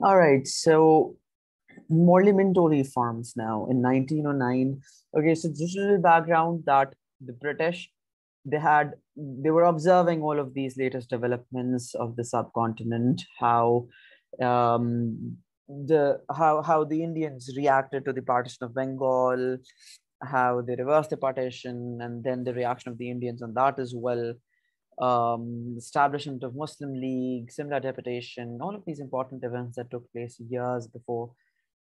All right, so Morley Minto reforms now in 1909. Okay, so just a little background that the British they had they were observing all of these latest developments of the subcontinent, how um, the how how the Indians reacted to the partition of Bengal, how they reversed the partition, and then the reaction of the Indians on that as well um, establishment of Muslim League, Simla deputation, all of these important events that took place years before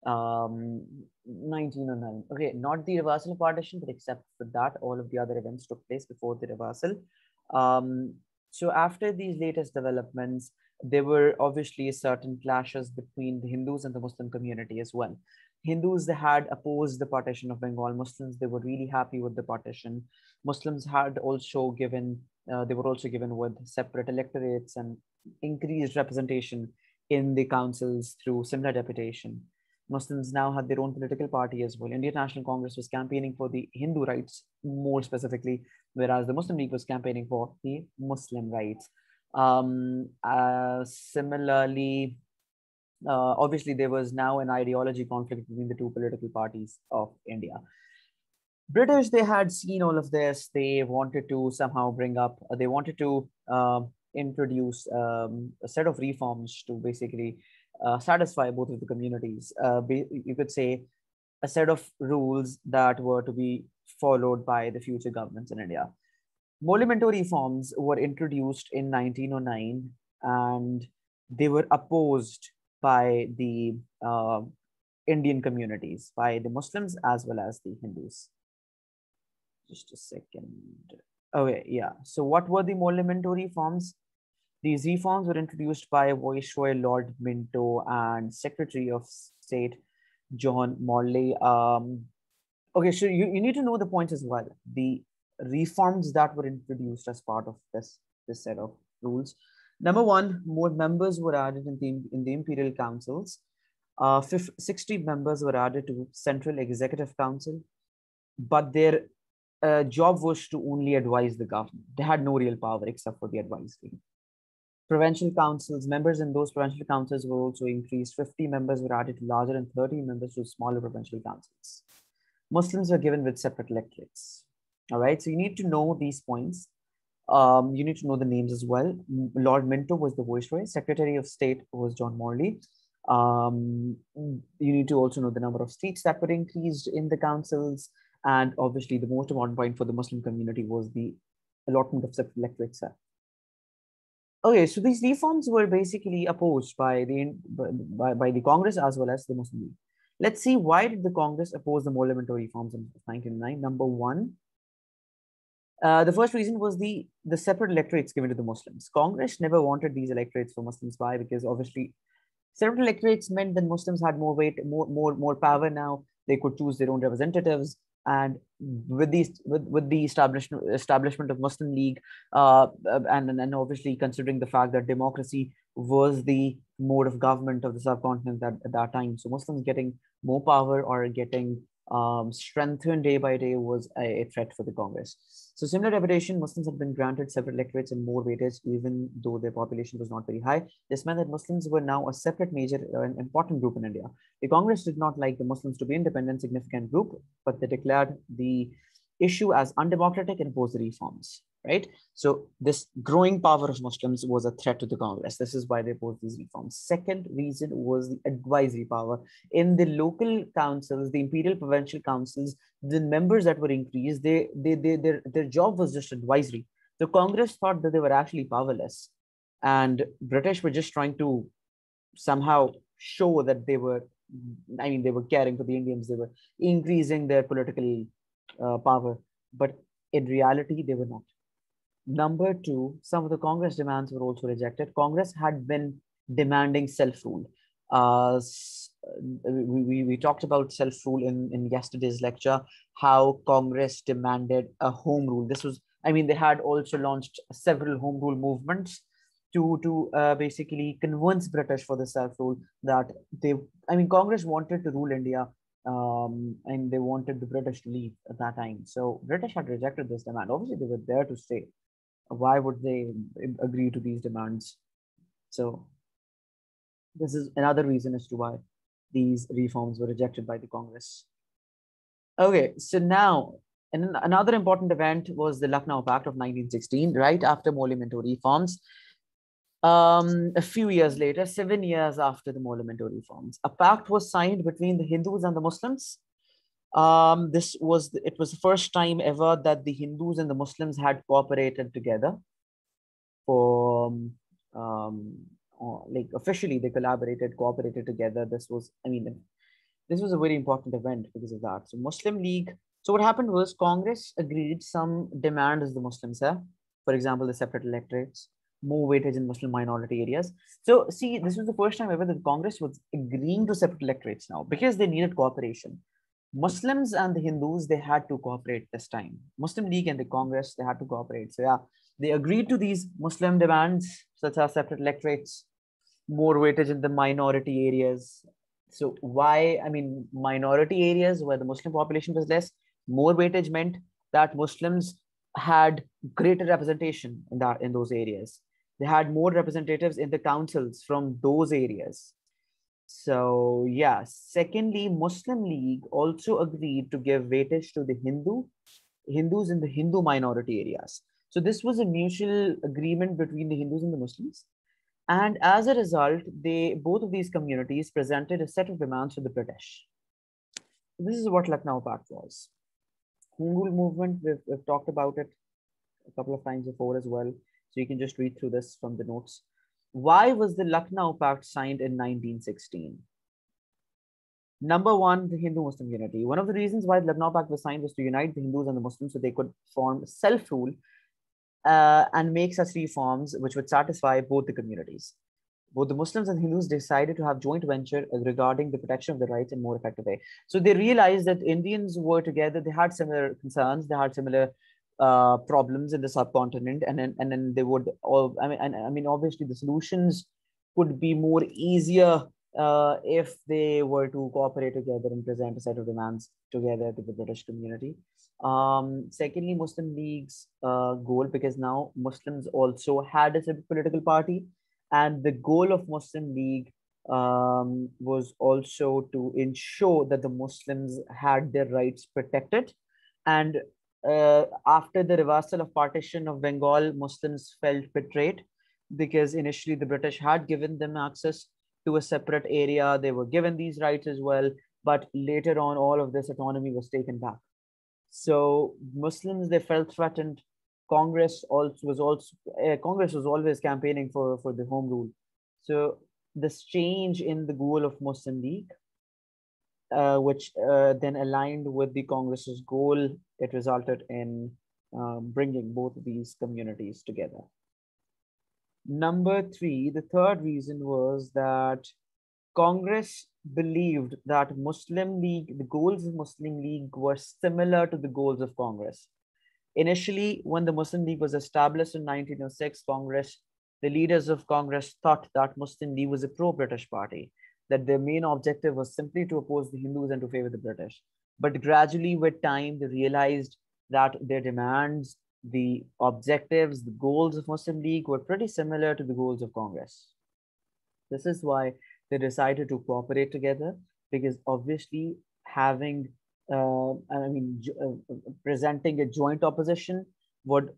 um, 1909. Okay, not the reversal of partition, but except for that, all of the other events took place before the reversal. Um, so after these latest developments, there were obviously certain clashes between the Hindus and the Muslim community as well. Hindus they had opposed the partition of Bengal. Muslims they were really happy with the partition. Muslims had also given uh, they were also given with separate electorates and increased representation in the councils through Simla deputation. Muslims now had their own political party as well. Indian National Congress was campaigning for the Hindu rights more specifically, whereas the Muslim League was campaigning for the Muslim rights. Um, uh, similarly, uh, obviously, there was now an ideology conflict between the two political parties of India. British, they had seen all of this. They wanted to somehow bring up, uh, they wanted to uh, introduce um, a set of reforms to basically uh, satisfy both of the communities. Uh, you could say a set of rules that were to be followed by the future governments in India. Morley reforms were introduced in 1909 and they were opposed by the uh, Indian communities, by the Muslims as well as the Hindus just a second. Okay, yeah. So what were the Minto reforms? These reforms were introduced by Viceroy Lord Minto and Secretary of State John Morley. Um, okay, so you, you need to know the points as well. The reforms that were introduced as part of this, this set of rules. Number one, more members were added in the, in the imperial councils. Uh, 50, 60 members were added to Central Executive Council, but their uh, job was to only advise the government. They had no real power except for the advisory. Provincial councils, members in those provincial councils were also increased. 50 members were added to larger and 30 members to smaller provincial councils. Muslims were given with separate electorates. All right, so you need to know these points. Um, you need to know the names as well. Lord Minto was the viceroy. Secretary of State was John Morley. Um, you need to also know the number of seats that were increased in the councils and obviously, the most important point for the Muslim community was the allotment of separate electorates. Okay, so these reforms were basically opposed by the by, by the Congress as well as the Muslim League. Let's see why did the Congress oppose the Minto reforms in 1909? Number one, uh, the first reason was the the separate electorates given to the Muslims. Congress never wanted these electorates for Muslims. Why? Because obviously, separate electorates meant that Muslims had more weight, more more more power now. They could choose their own representatives and with the with, with the establishment establishment of Muslim League, uh, and and obviously considering the fact that democracy was the mode of government of the subcontinent at, at that time, so Muslims getting more power or getting um, strengthened day by day was a, a, threat for the Congress. So Simla deputation, Muslims had been granted several electorates and more weightage, even though their population was not very high. This meant that Muslims were now a separate major uh, important group in India. The Congress did not like the Muslims to be independent, significant group, but they declared the issue as undemocratic and opposed the reforms right? So this growing power of Muslims was a threat to the Congress. This is why they opposed these reforms. Second reason was the advisory power. In the local councils, the imperial provincial councils, the members that were increased, they, they, they, their, their job was just advisory. The Congress thought that they were actually powerless. And British were just trying to somehow show that they were, I mean, they were caring for the Indians, they were increasing their political uh, power. But in reality, they were not Number two, some of the Congress demands were also rejected. Congress had been demanding self-rule. Uh, we, we, talked about self-rule in, in yesterday's lecture, how Congress demanded a home rule. This was, I mean, they had also launched several home rule movements to, to uh, basically convince British for the self-rule that they, I mean, Congress wanted to rule India um, and they wanted the British to leave at that time. So British had rejected this demand. Obviously, they were there to stay why would they agree to these demands? So This is another reason as to why these reforms were rejected by the Congress. Okay, so now and another important event was the Lucknow Pact of 1916, right after Morley-Minto reforms. Um, a few years later, seven years after the Morley-Minto reforms, a pact was signed between the Hindus and the Muslims. Um, this was it was the first time ever that the Hindus and the Muslims had cooperated together. For um, like officially, they collaborated, cooperated together. This was, I mean, this was a very important event because of that. So Muslim League. So what happened was Congress agreed some demands the Muslims have. For example, the separate electorates, more weightage in Muslim minority areas. So see, this was the first time ever that Congress was agreeing to separate electorates now because they needed cooperation. Muslims and the Hindus, they had to cooperate this time. Muslim League and the Congress, they had to cooperate. So yeah, they agreed to these Muslim demands, such as separate electorates, more weightage in the minority areas. So why, I mean, minority areas where the Muslim population was less, more weightage meant that Muslims had greater representation in that in those areas. They had more representatives in the councils from those areas. So yeah, secondly, Muslim League also agreed to give weightage to the Hindu, Hindus in the Hindu minority areas. So this was a mutual agreement between the Hindus and the Muslims. And as a result, they both of these communities presented a set of demands to the British. This is what Lucknow Pact was. Home movement, we've, we've talked about it a couple of times before as well. So you can just read through this from the notes. Why was the Lucknow Pact signed in 1916? Number one, the Hindu Muslim unity. One of the reasons why the Lucknow Pact was signed was to unite the Hindus and the Muslims so they could form self rule uh, and make such reforms which would satisfy both the communities. Both the Muslims and Hindus decided to have joint venture regarding the protection of the rights in more effective way. So they realized that Indians were together, they had similar concerns, they had similar uh, problems in the subcontinent, and then and then they would all. I mean, and, I mean, obviously the solutions could be more easier uh, if they were to cooperate together and present a set of demands together to the British community. Um, secondly, Muslim League's uh, goal, because now Muslims also had a political party, and the goal of Muslim League um, was also to ensure that the Muslims had their rights protected. And uh, after the reversal of partition of Bengal, Muslims felt betrayed because initially the British had given them access to a separate area. They were given these rights as well, but later on, all of this autonomy was taken back. So Muslims they felt threatened. Congress also was also uh, Congress was always campaigning for for the home rule. So this change in the goal of Muslim League, uh, which uh, then aligned with the Congress's goal, it resulted in um, bringing both these communities together. Number three, the third reason was that Congress believed that Muslim League, the goals of Muslim League were similar to the goals of Congress. Initially, when the Muslim League was established in 1906, Congress, the leaders of Congress thought that Muslim League was a pro-British party, that their main objective was simply to oppose the Hindus and to favor the British. But gradually with time, they realized that their demands the objectives, the goals of Muslim League were pretty similar to the goals of Congress. This is why they decided to cooperate together because obviously having, uh, I mean, uh, presenting a joint opposition would,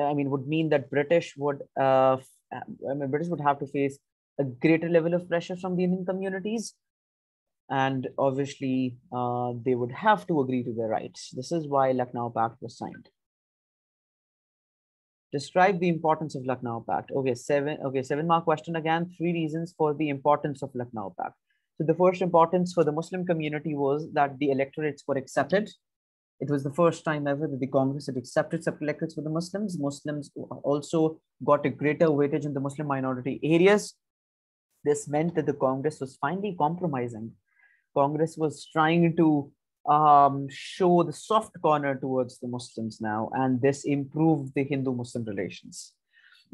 I mean, would mean that British would, uh, I mean, British would have to face a greater level of pressure from the Indian communities. And obviously, uh, they would have to agree to their rights. This is why Lucknow Pact was signed. Describe the importance of Lucknow Pact. Okay, seven. Okay, seven mark question again. Three reasons for the importance of Lucknow Pact. So the first importance for the Muslim community was that the electorates were accepted. It was the first time ever that the Congress had accepted separate electorates for the Muslims. Muslims also got a greater weightage in the Muslim minority areas. This meant that the Congress was finally compromising. Congress was trying to um, show the soft corner towards the Muslims now, and this improved the Hindu-Muslim relations.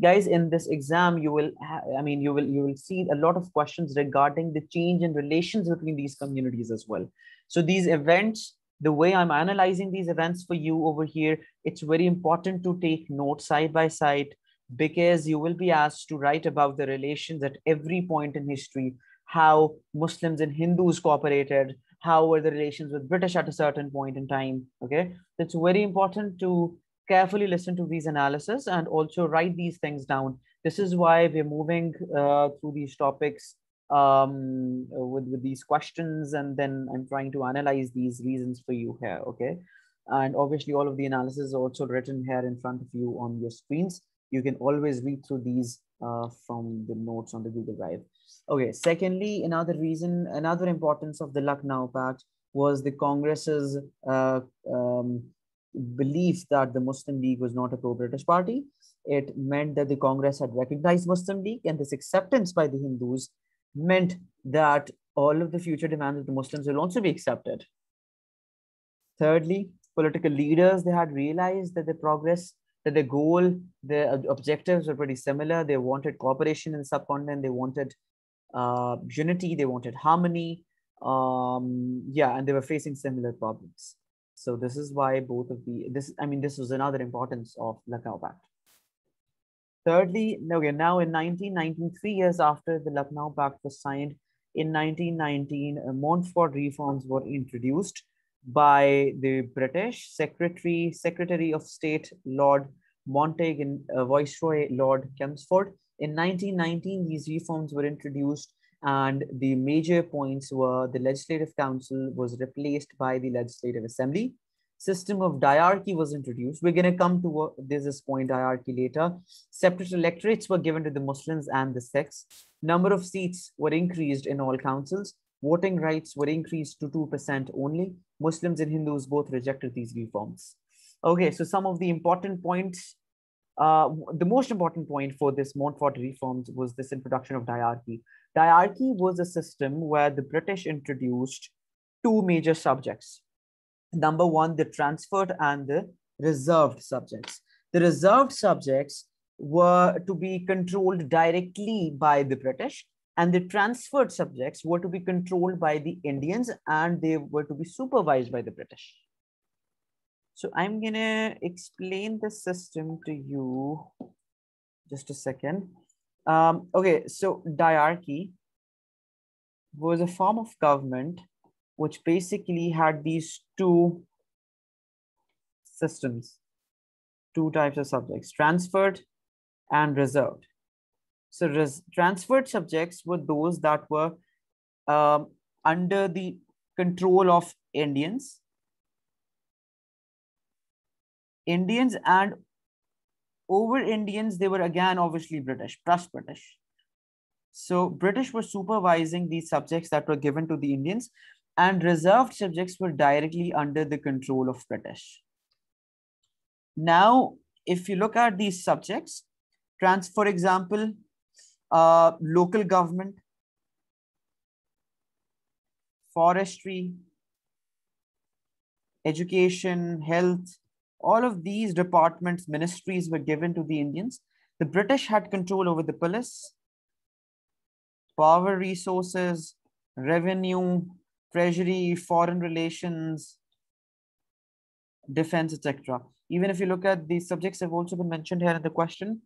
Guys, in this exam, you will, I mean, you will, you will see a lot of questions regarding the change in relations between these communities as well. So these events, the way I'm analyzing these events for you over here, it's very important to take notes side by side because you will be asked to write about the relations at every point in history, how Muslims and Hindus cooperated, how were the relations with British at a certain point in time. Okay, it's very important to carefully listen to these analysis and also write these things down. This is why we're moving uh, through these topics um, with, with these questions and then I'm trying to analyze these reasons for you here, okay? And obviously all of the analysis is also written here in front of you on your screens. You can always read through these uh, from the notes on the Google Drive. Okay, secondly, another reason, another importance of the Lucknow Pact was the Congress's uh, um, belief that the Muslim League was not a pro-British party. It meant that the Congress had recognized Muslim League and this acceptance by the Hindus meant that all of the future demands of the Muslims will also be accepted. Thirdly, political leaders, they had realized that the progress, that the goal, the objectives were pretty similar. They wanted cooperation in the subcontinent. They wanted uh, unity. They wanted harmony. Um, yeah, and they were facing similar problems. So this is why both of the, this, I mean, this was another importance of Lucknow Pact. Thirdly, okay, now in 1919, three years after the Lucknow Pact was signed, in 1919, uh, Montfort reforms were introduced by the British Secretary, Secretary of State Lord Montagu and uh, Viceroy Lord Chelmsford. In 1919, these reforms were introduced and the major points were the Legislative Council was replaced by the Legislative Assembly system of diarchy was introduced. We're going to come to this point diarchy later. Separate electorates were given to the Muslims and the Sikhs. Number of seats were increased in all councils. Voting rights were increased to 2% only. Muslims and Hindus both rejected these reforms. Okay, so some of the important points. Uh, the most important point for this Montfort reforms was this introduction of diarchy. Diarchy was a system where the British introduced two major subjects number one, the transferred and the reserved subjects. The reserved subjects were to be controlled directly by the British, and the transferred subjects were to be controlled by the Indians and they were to be supervised by the British. So I'm gonna explain the system to you. Just a second. Um, okay, so diarchy was a form of government which basically had these two systems, two types of subjects, transferred and reserved. So transferred subjects were those that were um, under the control of Indians. Indians and over Indians, they were again obviously British, plus British. So British were supervising these subjects that were given to the Indians and reserved subjects were directly under the control of British. Now, if you look at these subjects, trans, for example, local government, forestry, education, health, all of these departments, ministries were given to the Indians. The British had control over the police, power resources, revenue, treasury, foreign relations, defense, etc. Even if you look at these subjects have also been mentioned here in the question,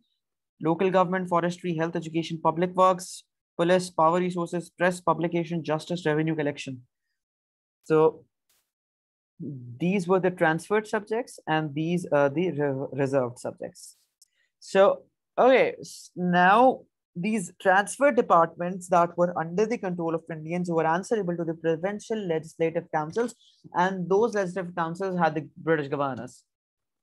local government, forestry, health, education, public works, police, power resources, press, publication, justice, revenue collection. So these were the transferred subjects and these are the re reserved subjects. So, okay, now these transfer departments that were under the control of Indians were answerable to the provincial legislative councils, and those legislative councils had the British governors.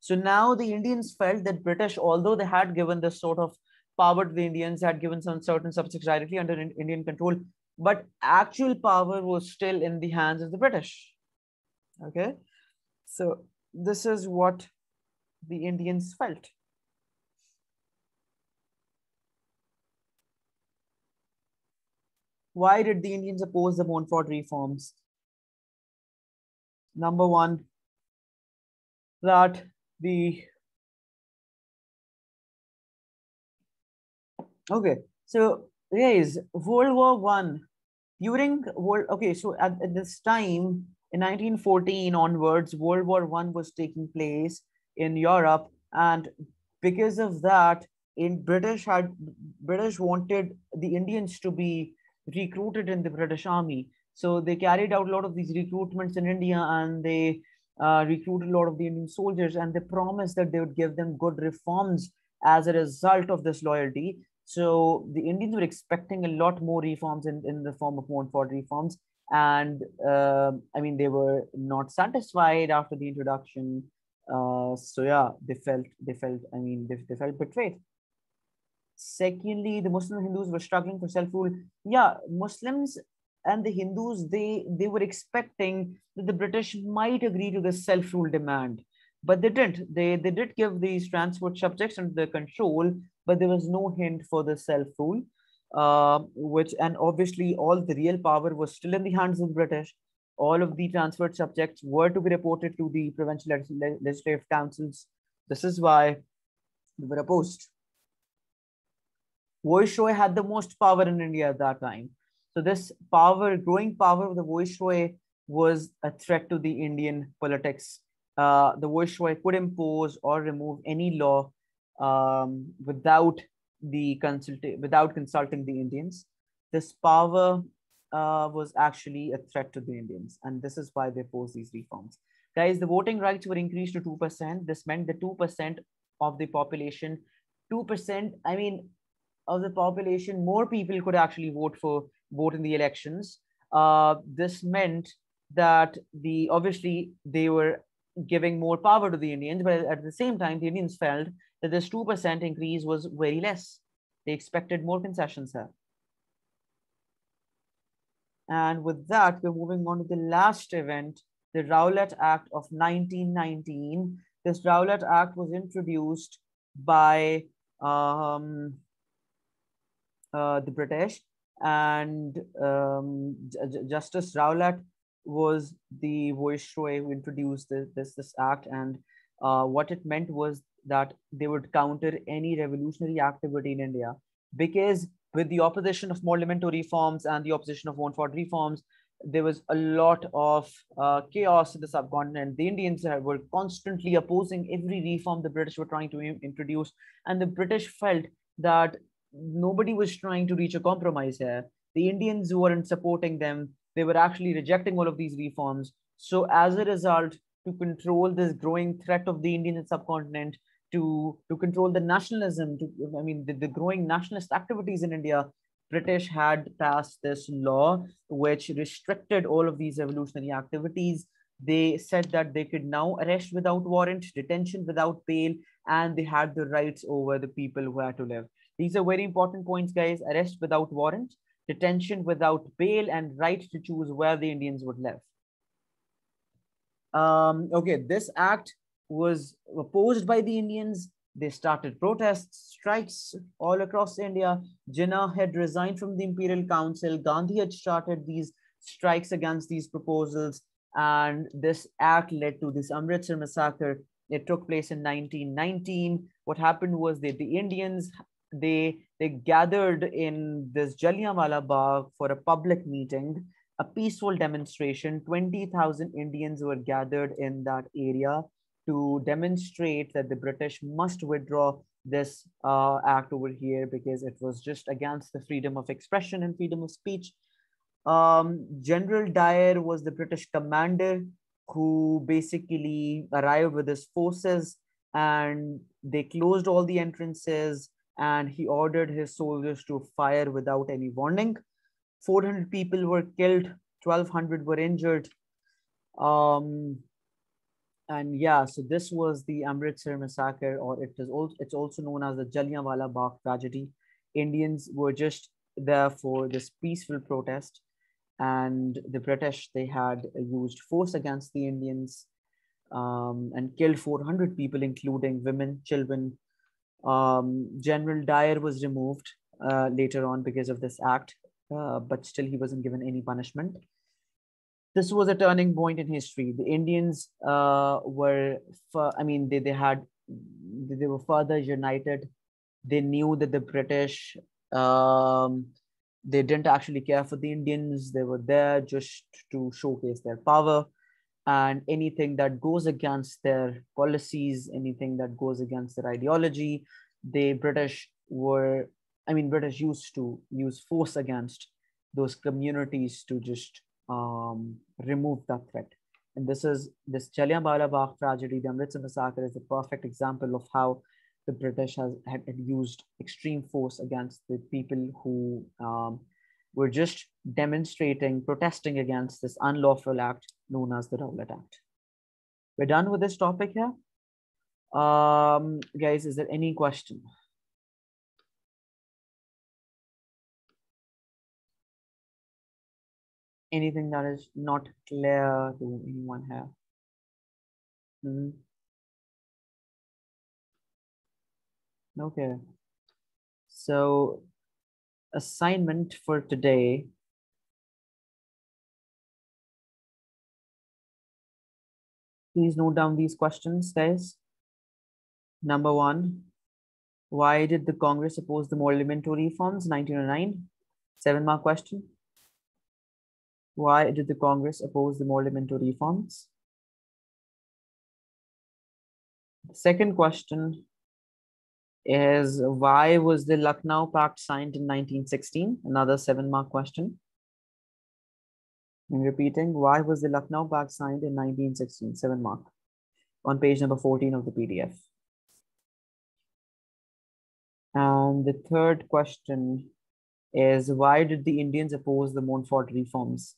So now the Indians felt that British, although they had given this sort of power to the Indians, had given some certain subjects directly under Indian control, but actual power was still in the hands of the British. Okay, so this is what the Indians felt. Why did the Indians oppose the Montfort reforms? Number one, that the okay, so guys, World War One during world okay, so at, at this time in 1914 onwards, World War One was taking place in Europe, and because of that, in British had British wanted the Indians to be recruited in the British Army. So they carried out a lot of these recruitments in India and they uh, recruited a lot of the Indian soldiers and they promised that they would give them good reforms as a result of this loyalty. So the Indians were expecting a lot more reforms in, in the form of Montfort reforms. And uh, I mean, they were not satisfied after the introduction. Uh, so yeah, they felt, they felt, I mean, they, they felt betrayed. Secondly, the Muslim Hindus were struggling for self-rule. Yeah, Muslims and the Hindus, they, they were expecting that the British might agree to the self-rule demand, but they didn't. They, they did give these transport subjects under their control, but there was no hint for the self-rule, uh, which, and obviously all the real power was still in the hands of the British. All of the transferred subjects were to be reported to the provincial legislative councils. This is why they were opposed. Viceroy had the most power in India at that time. So this power, growing power of the Viceroy was a threat to the Indian politics. Uh, the Viceroy could impose or remove any law um, without the consult without consulting the Indians. This power uh, was actually a threat to the Indians, and this is why they opposed these reforms. Guys, the voting rights were increased to two percent. This meant that two percent of the population, two percent. I mean, of the population, more people could actually vote for vote in the elections. Uh, this meant that the obviously they were giving more power to the Indians, but at the same time, the Indians felt that this two percent increase was very less. They expected more concessions here. And with that, we're moving on to the last event, the Rowlatt Act of 1919. This Rowlatt Act was introduced by um, uh, the British, and um, Justice Rowlatt was the viceroy who introduced this this, this act, and uh, what it meant was that they would counter any revolutionary activity in India. Because with the opposition of Parliamentary reforms and the opposition of Montfort reforms, there was a lot of uh, chaos in the subcontinent. The Indians were constantly opposing every reform the British were trying to introduce, and the British felt that nobody was trying to reach a compromise here. The Indians who weren't supporting them. They were actually rejecting all of these reforms. So as a result, to control this growing threat of the Indian subcontinent, to, to control the nationalism, to, I mean, the, the growing nationalist activities in India, British had passed this law which restricted all of these revolutionary activities. They said that they could now arrest without warrant, detention without bail, and they had the rights over the people who had to live. These are very important points, guys. Arrest without warrant, detention without bail, and right to choose where the Indians would live. Um, okay, this act was opposed by the Indians. They started protests, strikes all across India. Jinnah had resigned from the Imperial Council. Gandhi had started these strikes against these proposals. And this act led to this Amritsar massacre. It took place in 1919. What happened was that the Indians they they gathered in this Jallianwala Bagh for a public meeting, a peaceful demonstration. 20,000 Indians were gathered in that area to demonstrate that the British must withdraw this uh, act over here because it was just against the freedom of expression and freedom of speech. Um, General Dyer was the British commander who basically arrived with his forces and they closed all the entrances and he ordered his soldiers to fire without any warning. 400 people were killed, 1200 were injured. Um, and yeah, so this was the Amritsar massacre, or it is also it's also known as the Jallianwala Bagh tragedy. Indians were just there for this peaceful protest, and the British they had used force against the Indians um, and killed 400 people, including women, children, um, General Dyer was removed uh, later on because of this act, uh, but still he wasn't given any punishment. This was a turning point in history. The Indians uh, were, I mean, they, they had, they were further united. They knew that the British, um, they didn't actually care for the Indians. They were there just to showcase their power and anything that goes against their policies, anything that goes against their ideology, the British were, I mean, British used to use force against those communities to just um, remove that threat. And this is this Jallianwala Bagh tragedy, the Amritsar massacre is a perfect example of how the British has had, had used extreme force against the people who um, were just demonstrating, protesting against this unlawful act known as the Rowlatt Act. We're done with this topic here. Um, guys, is there any question? Anything that is not clear to anyone here? Mm -hmm. Okay. So assignment for today Please note down these questions, guys. Number one, why did the Congress oppose the Morley Minto reforms 1909? Seven mark question. Why did the Congress oppose the Morley Minto reforms? second question is why was the Lucknow Pact signed in 1916? Another seven mark question. Repeating, why was the Lucknow Pact signed in 1916? Seven mark on page number 14 of the PDF. And the third question is why did the Indians oppose the Montfort reforms?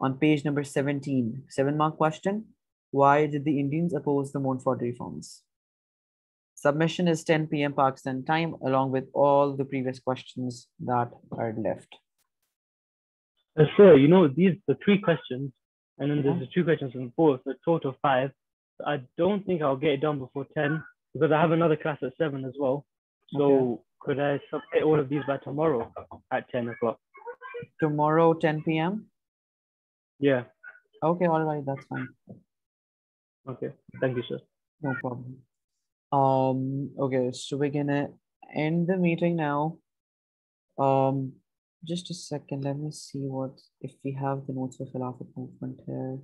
On page number 17, seven mark question. Why did the Indians oppose the Montfort reforms? Submission is 10 p.m. Pakistan time, along with all the previous questions that are left. Uh, sir, you know, these the three questions, and then there's the two questions from four, so total of five. I don't think I'll get it done before 10 because I have another class at 7 as well. So okay. could I submit all of these by tomorrow at 10 o'clock? Tomorrow, 10 p.m.? Yeah. Okay, all right, that's fine. Okay, thank you, sir. No problem. Um, okay, so we're gonna end the meeting now. Um, just a second, let me see what, if we have the notes of Khilafat movement here.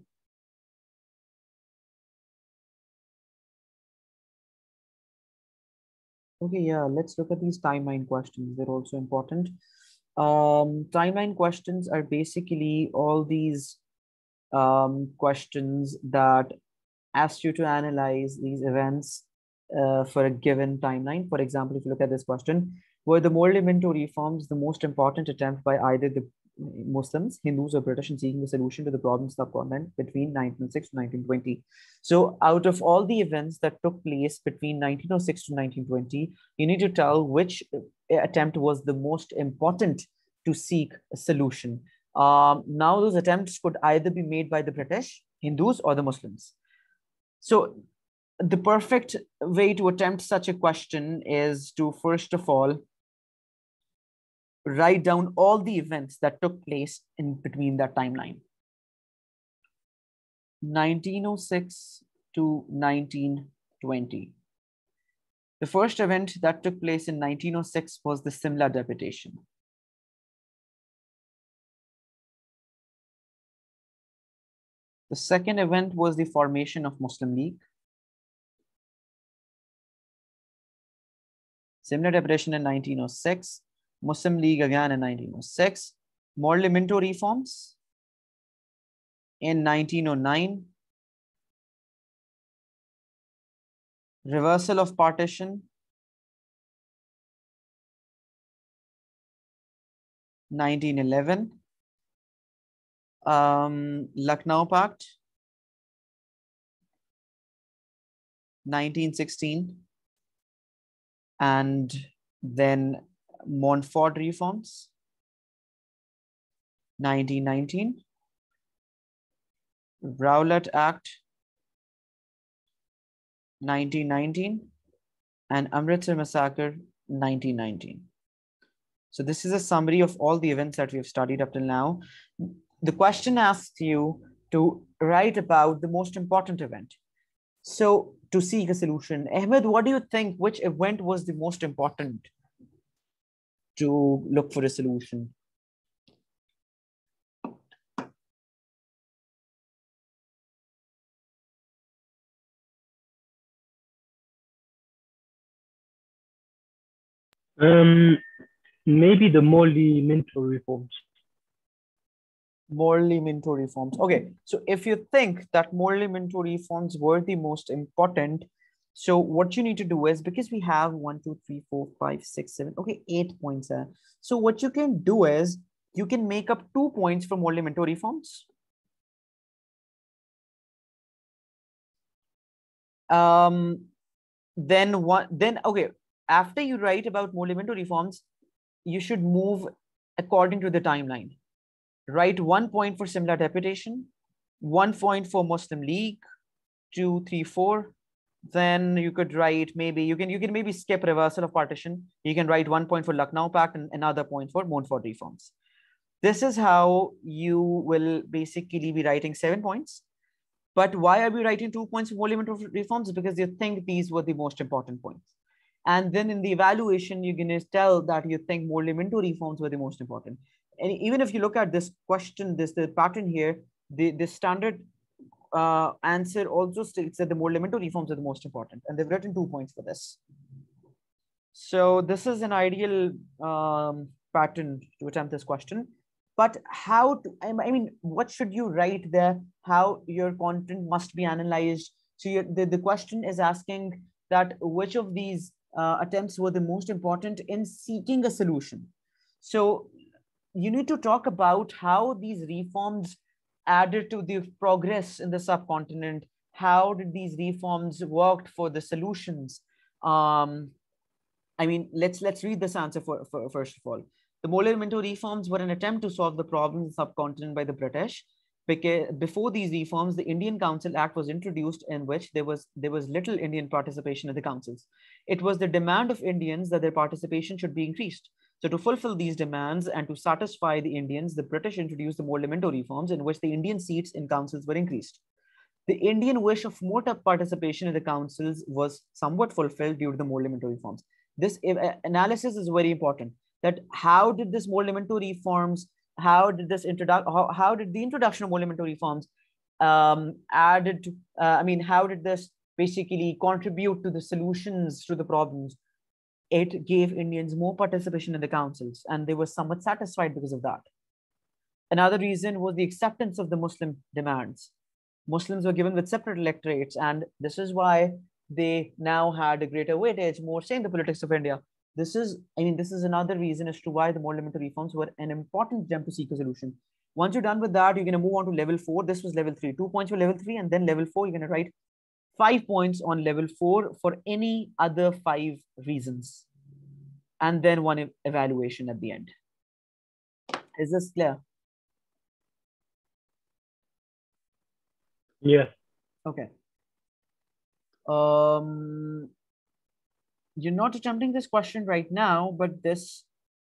Okay, yeah, let's look at these timeline questions. They're also important. Um, timeline questions are basically all these um, questions that ask you to analyze these events uh, for a given timeline. For example, if you look at this question, were the Morley-Minto reforms the most important attempt by either the Muslims, Hindus, or British in seeking a solution to the problems of government between 1906 to 1920. So, out of all the events that took place between 1906 to 1920, you need to tell which uh, attempt was the most important to seek a solution. Um, now, those attempts could either be made by the British, Hindus, or the Muslims. So, the perfect way to attempt such a question is to first of all write down all the events that took place in between that timeline. 1906 to 1920. The first event that took place in 1906 was the Simla deputation. The second event was the formation of Muslim League. Simla deputation in 1906 Muslim League again in 1906, Morley Minto reforms in 1909, reversal of partition, 1911, um, Lucknow Pact, 1916, and then Montfort reforms, 1919, Rowlatt Act, 1919, and Amritsar Massacre, 1919. So this is a summary of all the events that we have studied up till now. The question asks you to write about the most important event. So to seek a solution, Ahmed, what do you think? Which event was the most important? To look for a solution. Um, maybe the Morley Minto reforms. Morley Minto reforms. Okay, so if you think that Morley Minto reforms were the most important, so what you need to do is because we have one, two, three, four, five, six, seven, okay, eight points there. So what you can do is you can make up two points from Morley Minto reforms. Um, then one, then okay, after you write about Morley Minto reforms, you should move according to the timeline write one point for Simla deputation, one point for Muslim League, two, three, four. Then you could write maybe you can you can maybe skip reversal of partition. You can write one point for Lucknow Pact and another point for Montfort reforms. This is how you will basically be writing seven points. But why are we writing two points for of reforms? Because you think these were the most important points. And then in the evaluation, you're going to tell that you think Minto reforms were the most important and even if you look at this question, this the pattern here, the, the standard uh, answer also states that the Morley Minto reforms are the most important, and they've written two points for this. So this is an ideal um, pattern to attempt this question. But how to, I mean, what should you write there? How your content must be analyzed. So the, the question is asking that which of these uh, attempts were the most important in seeking a solution. So you need to talk about how these reforms added to the progress in the subcontinent. How did these reforms worked for the solutions? Um, I mean, let's let's read this answer for, for first of all. The Morley Minto reforms were an attempt to solve the problems in the subcontinent by the British. Because before these reforms, the Indian Council Act was introduced, in which there was there was little Indian participation in the councils. It was the demand of Indians that their participation should be increased. So to fulfill these demands and to satisfy the Indians, the British introduced the Minto reforms in which the Indian seats in councils were increased. The Indian wish of more participation in the councils was somewhat fulfilled due to the Minto reforms. This analysis is very important. That how did this Minto reforms, how did this introduction, how, how did the introduction of Minto reforms um, added uh, I mean, how did this basically contribute to the solutions to the problems it gave Indians more participation in the councils, and they were somewhat satisfied because of that. Another reason was the acceptance of the Muslim demands. Muslims were given with separate electorates, and this is why they now had a greater weightage, more say in the politics of India. This is, I mean, this is another reason as to why the Morley Minto reforms were an important gem to seek a solution. Once you're done with that, you're going to move on to level four. This was level three, two points for level three, and then level four, you're going to write five points on level four for any other five reasons, and then one evaluation at the end. Is this clear? Yes. Okay. Um, you're not attempting this question right now, but this,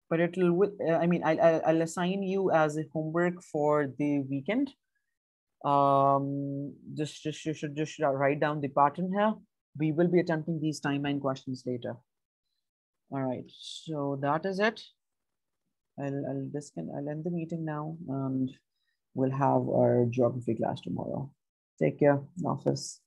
but it'll, I mean, I'll, I'll assign you as a homework for the weekend um, just, just you should just write down the pattern here. We will be attempting these timeline questions later. All right, so that is it. I'll, I'll, disconnect, I'll end the meeting now and we'll have our geography class tomorrow. Take care, office.